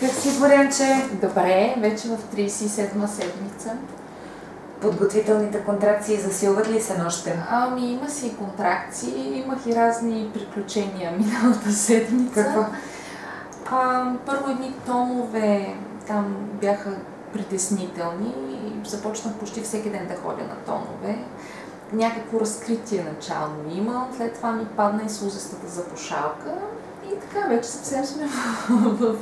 Как си, Борянче? Добре, вече в 37-ма седмица. Подготвителните контракции засилват ли се нощем? Ами има си контракции, имах и разни приключения миналата седмица. Какво? А, първо едни тонове там бяха притеснителни и започнах почти всеки ден да ходя на тонове. Някакво разкритие начално има, след това ми падна и слузестата запушалка и така вече съвсем сме в...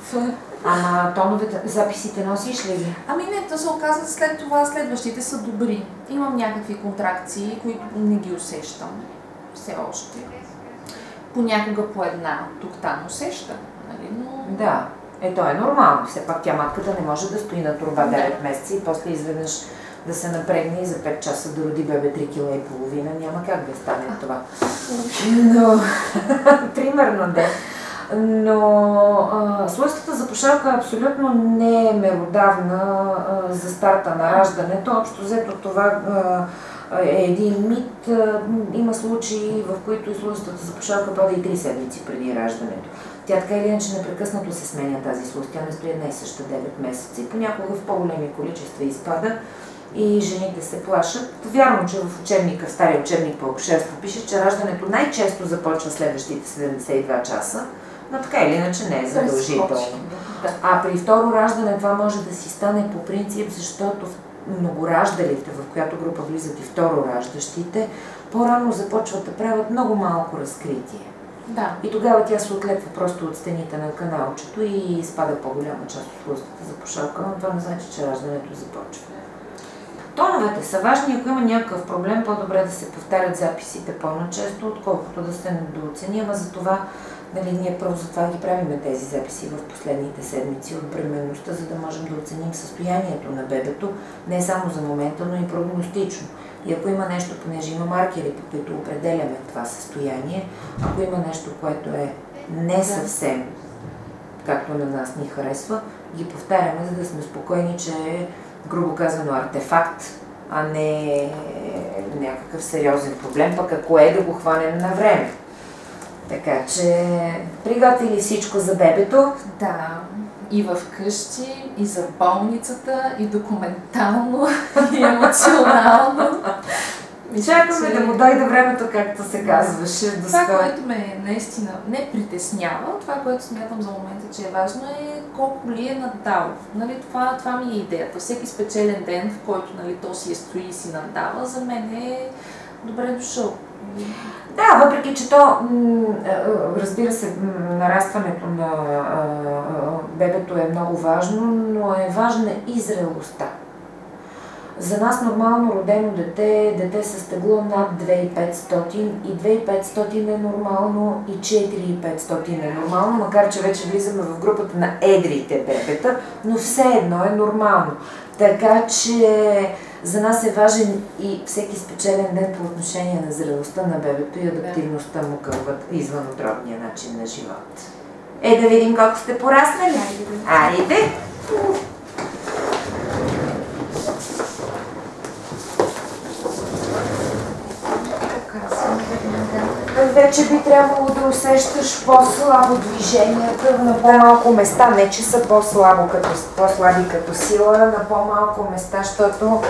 Ама тоновете, записите носиш ли ги? Ами не, то се оказа след това следващите са добри. Имам някакви контракции, които не ги усещам все още. Понякога по една, тук-там усещам, нали? но Да. Е, то е нормално. Все пак тя матката не може да стои на турба 9 месеца и после изведнъж да се напрегне и за 5 часа да роди бебе 3 кила и половина. Няма как да стане това. Но, примерно да. Но а, слъстата запушалка абсолютно не е меродавна а, за старта на раждането. Общо взето това а, е един мит. А, има случаи, в които и слъстата запушалка пада и 3 седмици преди раждането. Тя така или иначе непрекъснато се сменя тази слъст. Тя не стои една и съща 9 месеца и понякога в по-големи количества изпада и жените се плашат. Вярно, че в учебника, в стария учебник по акушерство пише, че раждането най-често започва следващите 72 часа, но така или иначе не е задължително. А при второ раждане това може да си стане по принцип, защото многораждалите, в която група влизат и второ раждащите, по-рано започват да правят много малко разкритие. да. И тогава тя се отлепва просто от стените на каналчето и спада по-голяма част от слузата за пушалка, но това не значи, че раждането започва. Тоновете са важни, ако има някакъв проблем, по-добре да се повтарят записите по-начесто, отколкото да се недооцени, ама за това Нали, ние първо за това ги правиме тези записи в последните седмици от бременността, за да можем да оценим състоянието на бебето, не само за момента, но и прогностично. И ако има нещо, понеже има маркери, по които определяме това състояние, ако има нещо, което е не съвсем както на нас ни харесва, ги повтаряме, за да сме спокойни, че грубо казано, артефакт, а не някакъв сериозен проблем, пък ако е да го хванем на време. Така че, приготвили всичко за бебето. Да, и в къщи, и за болницата, и документално, и емоционално. Чакаме че да му дойде времето, както се казваше. Да Това, което ме наистина не притеснява, това, което смятам за момента, че е важно, е колко ли е наддал. Нали, това, това ми е идеята. Всеки спечелен ден, в който нали, то си е стои и си наддава, за мен е добре дошъл. Да, въпреки че то, разбира се, нарастването на бебето е много важно, но е важна и зрелостта. За нас нормално родено дете дете с тегло над 2500 и 2500 е нормално и 4500 е нормално, макар че вече влизаме в групата на едрите бебета, но все едно е нормално. Така че за нас е важен и всеки спечелен ден по отношение на зрелостта на бебето и адаптивността му към извънотробния начин на живот. Е, да видим колко сте пораснали. Айде! Показвам веднага. Вече би трябвало да усещаш по-слабо движенията на по-малко места. Не, че са по-слабо като, по-слаби като сила, на по-малко места, защото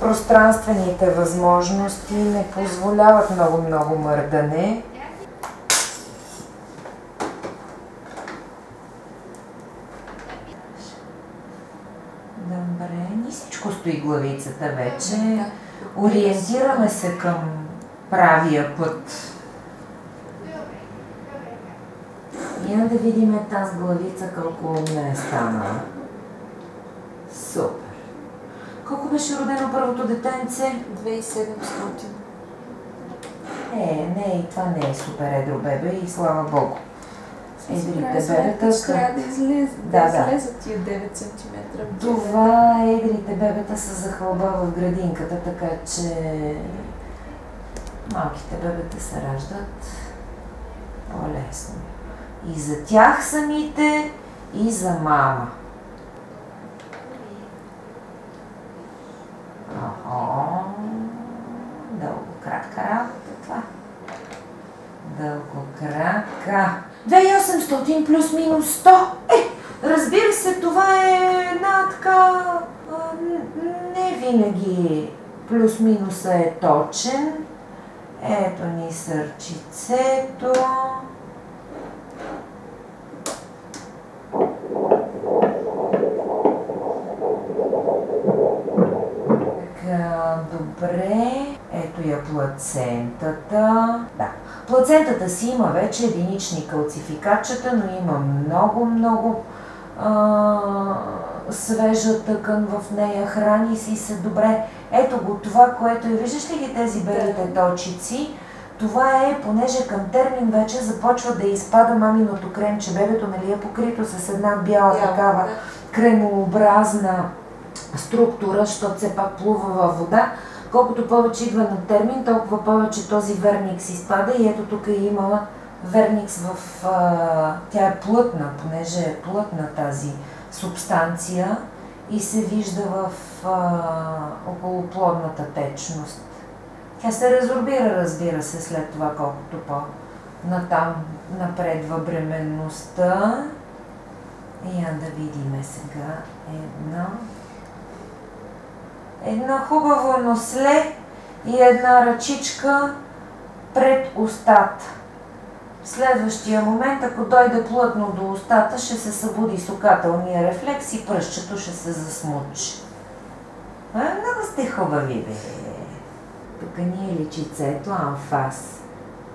пространствените възможности не позволяват много-много мърдане. Добре, нисичко стои главицата вече. Ориентираме се към правия път. Я да видим тази главица колко умна е станала. Супер. Колко беше родено първото детенце? 2700. Не, не, и това не е супер едро бебе и слава богу. Едрите бебета са... Трябва да излезе, Да, да, излезат тия 9 см. Това едрите бебета са за хълба в градинката, така че малките бебета се раждат по-лесно. И за тях самите, и за мама. Охо, дълго кратка работа това. Дълго крака. 2800 плюс минус 100. Е, Разбира се, това е една така... Не винаги плюс-минуса е точен. Ето ни сърчицето. Така, добре. Ето я плацентата. Да. Плацентата си има вече единични калцификатчета, но има много, много а, свежа тъкан в нея, храни си се добре. Ето го това, което е, виждаш ли ги тези белите точици? Това е, понеже към термин вече започва да изпада маминото кремче. Бебето нали е покрито с една бяла Бяла, такава да. кремообразна структура, защото все пак плува във вода. Колкото повече идва на термин, толкова повече този верникс изпада и ето тук има верникс в... А, тя е плътна, понеже е плътна тази субстанция и се вижда в а, околоплодната течност. Тя се резорбира, разбира се, след това, колкото по-натам напредва бременността. И я да видим сега едно. Едно хубаво носле и една ръчичка пред устата. В следващия момент, ако дойде плътно до устата, ще се събуди сукателния рефлекс и пръщето ще се засмучи. А, много сте хубави, бе. Тук ни е личицето анфас.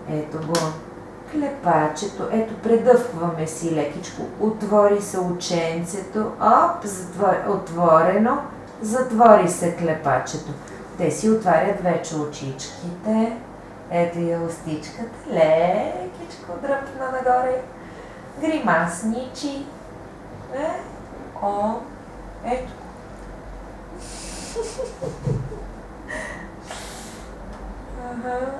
Ето го. Клепачето. Ето, предъвкваме си лекичко. Отвори се ученцето. Оп, затвор... отворено. Затвори се клепачето. Те си отварят вече очичките. Ето я устичката. Лекичко дръпна нагоре. Гримасничи. Е, о, ето. Ага.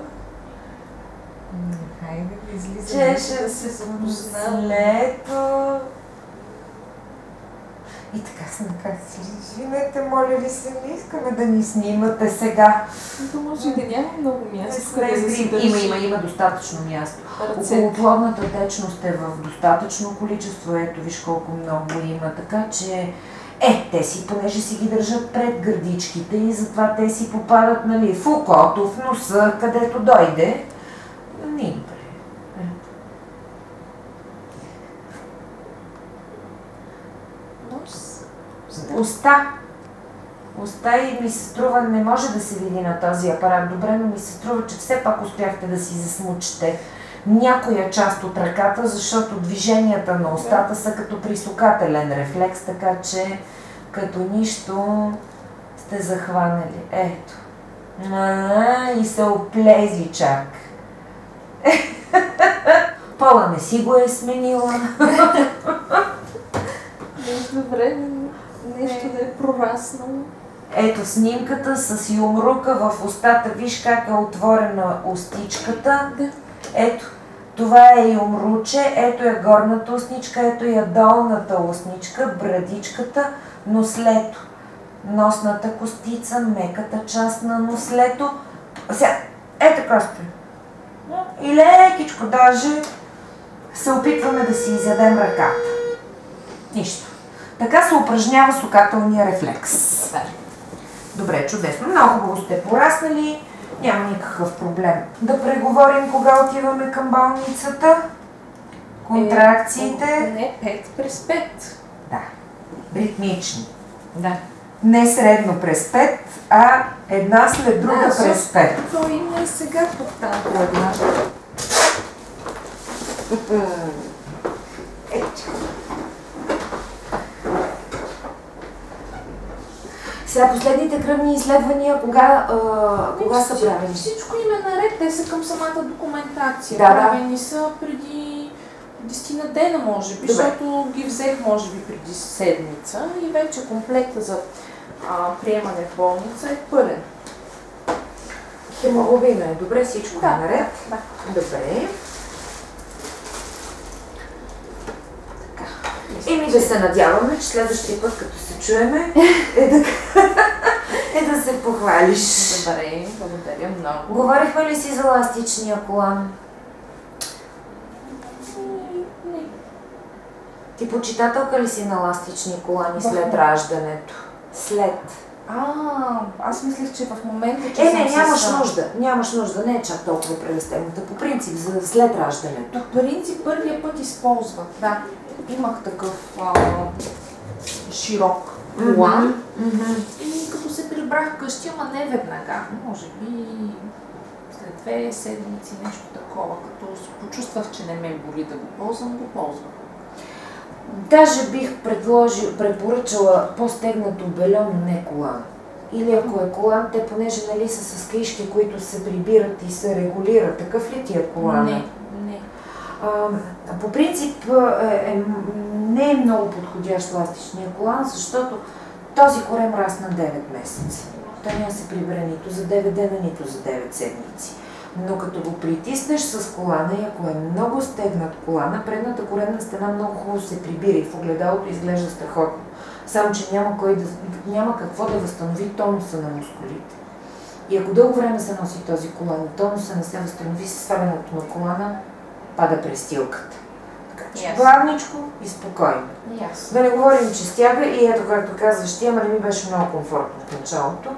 Хайде излизаме, Чеше се се запознаваме. И така сме казали, извинете, моля ви се, не искаме да ни снимате сега. То може да няма много място, къде да си Има, има, има достатъчно място. Околоплодната течност е в достатъчно количество, ето виж колко много има, така че е, те си, понеже си ги държат пред гърдичките и затова те си попадат, нали, в окото, в носа, където дойде. Не им пре. Нос. Уста. Уста и ми се струва, не може да се види на този апарат добре, но ми се струва, че все пак успяхте да си засмучите някоя част от ръката, защото движенията на устата са като присукателен рефлекс, така че като нищо сте захванали. Ето. А, и се оплези чак. Пола не си го е сменила. Време нещо да е прораснало. Ето снимката с юмрука в устата. Виж как е отворена устичката. Да. Ето, това е юмруче, ето е горната устничка, ето е долната устничка, брадичката, нослето. Носната костица, меката част на нослето. Сега, ето просто. И лекичко даже се опитваме да си изядем ръката. Нищо. Така се упражнява сукателния рефлекс. Добре, чудесно. Много хубаво сте пораснали. Няма никакъв проблем. Да преговорим кога отиваме към болницата. Контракциите. Е, Не, 5 през 5. Да. Ритмични. Да. Не средно през 5, а една след друга Да, през 5. То има и сега тук там по една. Сега последните кръвни изследвания, кога, а, кога са правени? Всичко им е наред, те са към самата документация. Да, да. Правени са преди 10 на дена, може би, Добре. защото ги взех, може би, преди седмица и вече комплекта за а, приемане в болница е пълен. Хемоглобина е добре, всичко е наред. Да. Добре. Еми да се надяваме, че следващия път, като се чуеме, е да, е да се похвалиш. Добре, благодаря много. Говорихме ли си за ластичния колан? Не. Ти почитателка ли си на ластични колани след раждането? След. А, аз мислех, че в момента, че Е, не, нямаш с... нужда. Нямаш нужда. Не е чак толкова прелестегната. По принцип, за след раждането. По принцип, първия път използвах, да. Имах такъв а, широк колан. Мгм. И като се прибрах вкъщи, ама не веднага, може би след две седмици, нещо такова, като се почувствах, че не ме боли да го ползвам, го ползвах. Даже бих предложил, препоръчала по-стегнато бельо, но не колан. Или ако е колан, те понеже нали са с каишки, които се прибират и се регулират. Такъв ли ти е колан? Не, не. А, по принцип е, е, не е много подходящ ластичния колан, защото този корем расна 9 месеца. Той няма се прибере нито за 9 дена, нито за 9 седмици. Но като го притиснеш с колана и ако е много стегнат колана, предната коремна стена много хубаво се прибира и в огледалото изглежда страхотно. Само, че няма, кой да, няма какво да възстанови тонуса на мускулите. И ако дълго време се носи този колан и тонуса не се възстанови с свалянето на колана, пада престилката. Така че Ясно. плавничко и спокойно. Ясно. Да не говорим, че стяга и ето както казваш ти, ама не ми беше много комфортно в началото.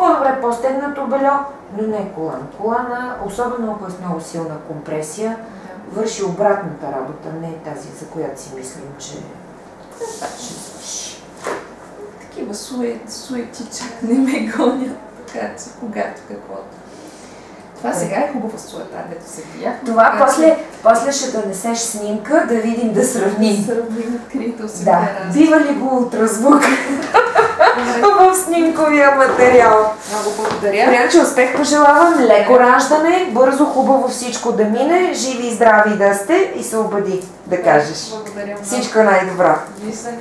По-добре по-стегнато бельо, но не колан. Колана, особено ако е с много силна компресия, Да. върши обратната работа, не е тази, за която си мислим, че ще свърши. Такива сует, суети чак не ме гонят, така че когато каквото. Това сега е хубава суета, дето се бях. Това после, после ще донесеш снимка, да видим, да сравним. Сравним открито си Да, бива ли го ултразвук в снимковия материал? Много благодаря. Приятел, успех пожелавам, леко раждане, бързо, хубаво всичко да мине, живи и здрави да сте и се обади да кажеш. Благодаря много. Всичко най-добро. Виждане.